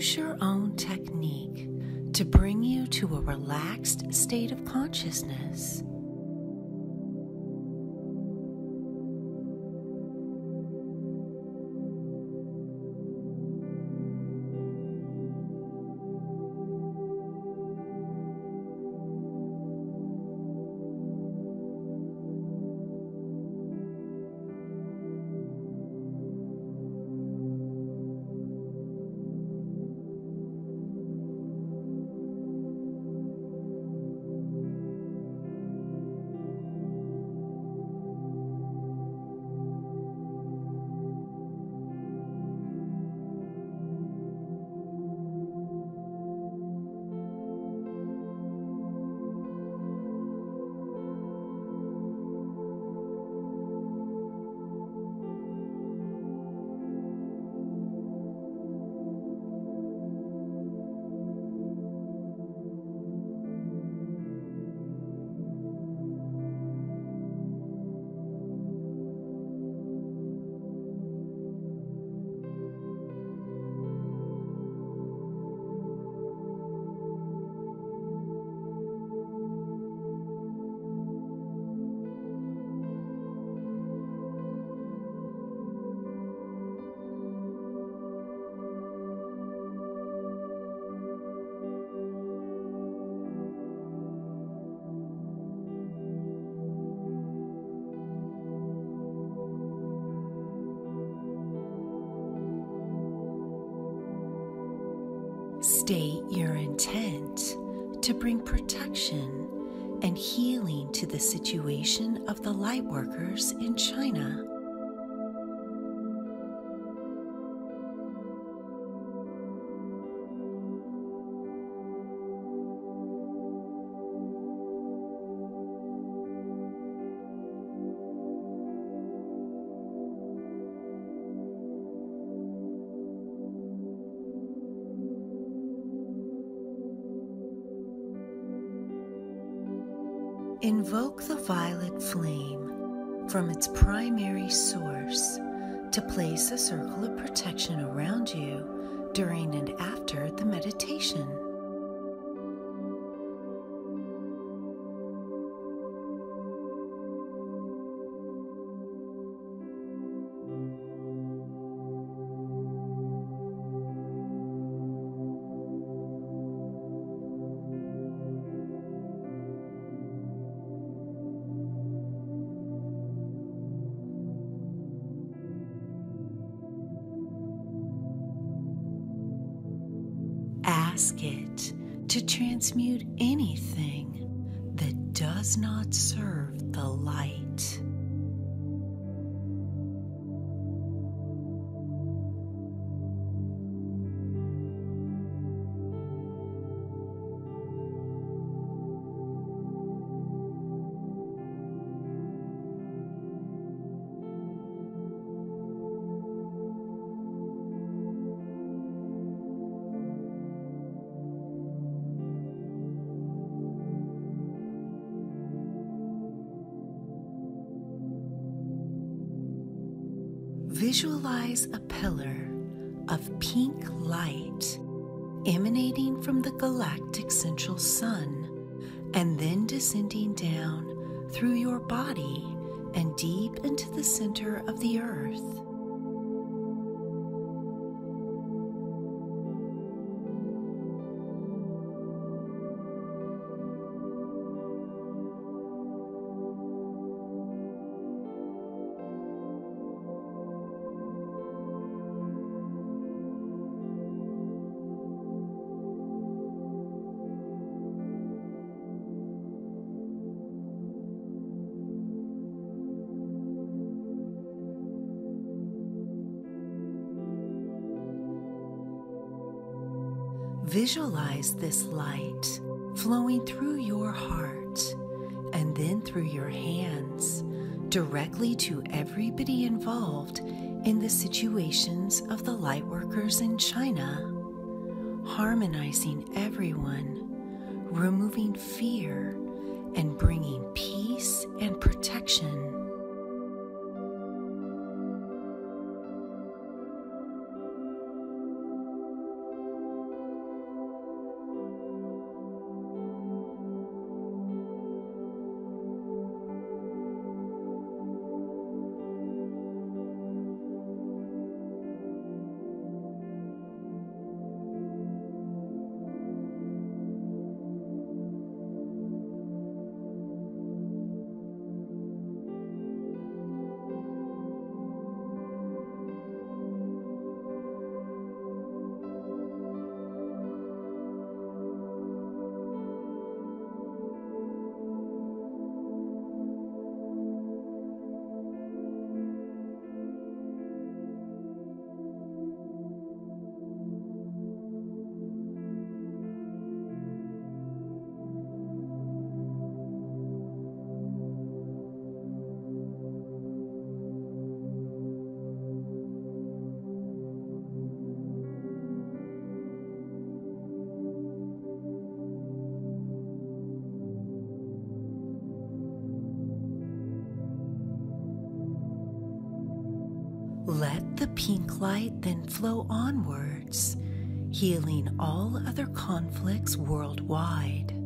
Choose your own technique to bring you to a relaxed state of consciousness. State your intent to bring protection and healing to the situation of the lightworkers in China. Invoke the violet flame from its primary source to place a circle of protection around you during and after the meditation. Ask it to transmute anything that does not serve the light. Visualize a pillar of pink light emanating from the galactic central sun and then descending down through your body and deep into the center of the earth. Visualize this light flowing through your heart and then through your hands directly to everybody involved in the situations of the lightworkers in China, harmonizing everyone, removing fear, and bringing peace and protection. The pink light then flow onwards, healing all other conflicts worldwide.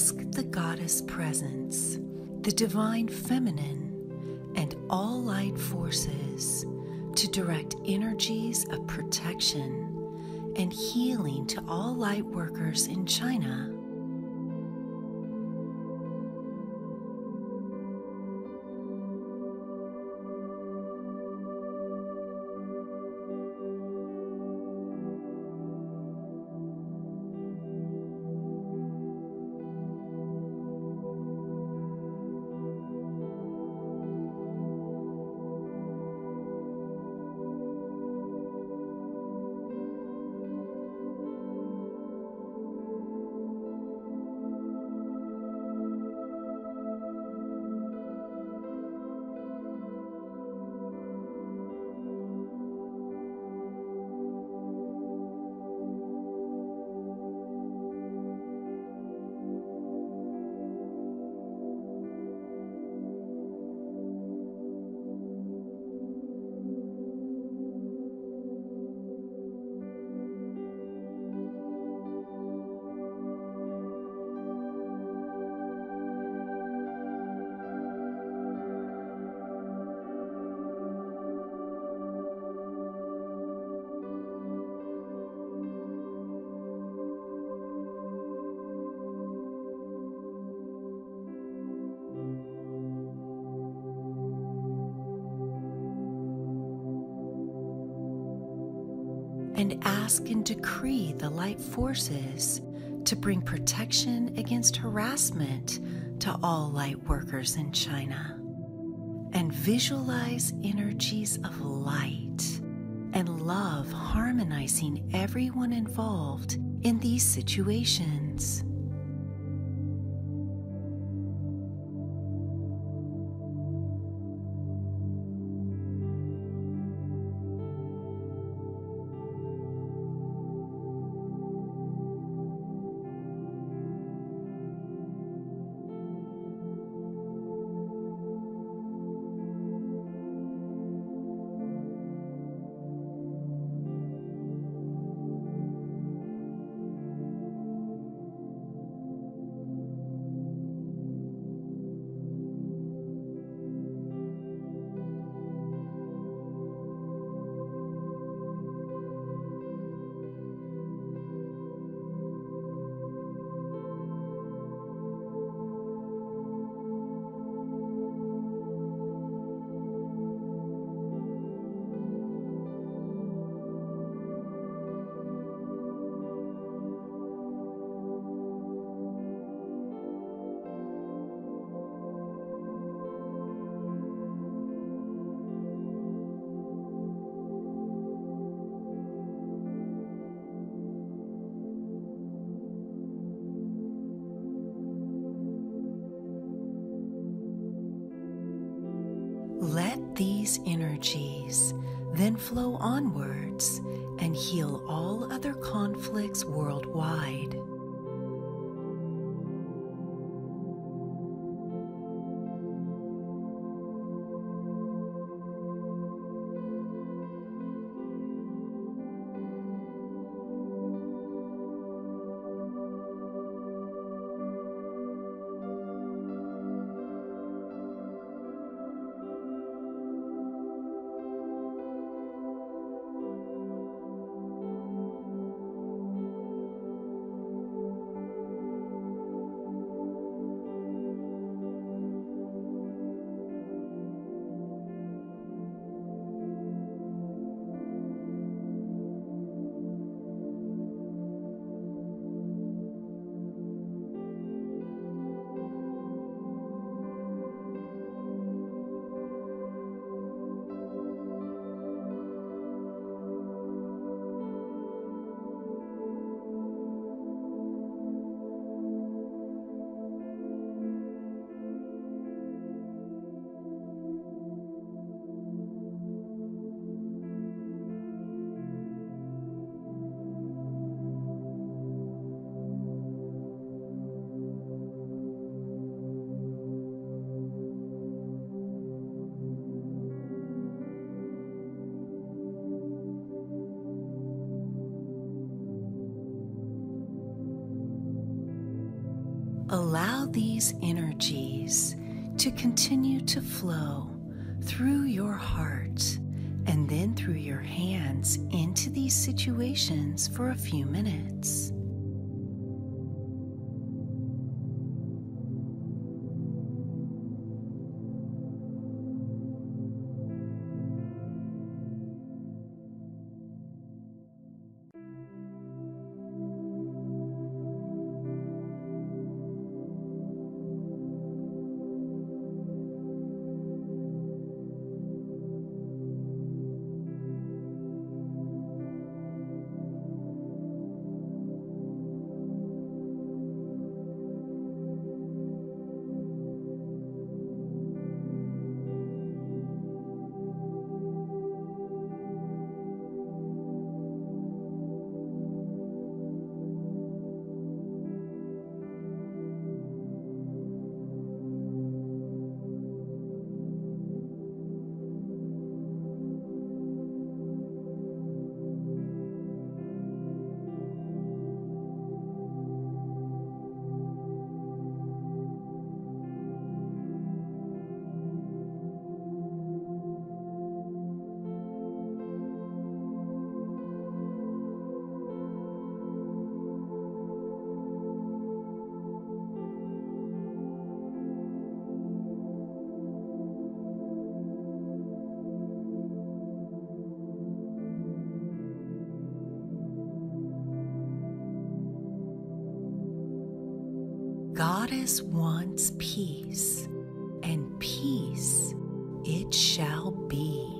Ask the goddess presence, the divine feminine, and all light forces to direct energies of protection and healing to all light workers in China and ask and decree the light forces to bring protection against harassment to all light workers in China. And visualize energies of light and love harmonizing everyone involved in these situations. Let these energies then flow onwards and heal all other conflicts worldwide. These energies to continue to flow through your heart and then through your hands into these situations for a few minutes. Goddess wants peace, and peace it shall be.